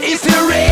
If you're ready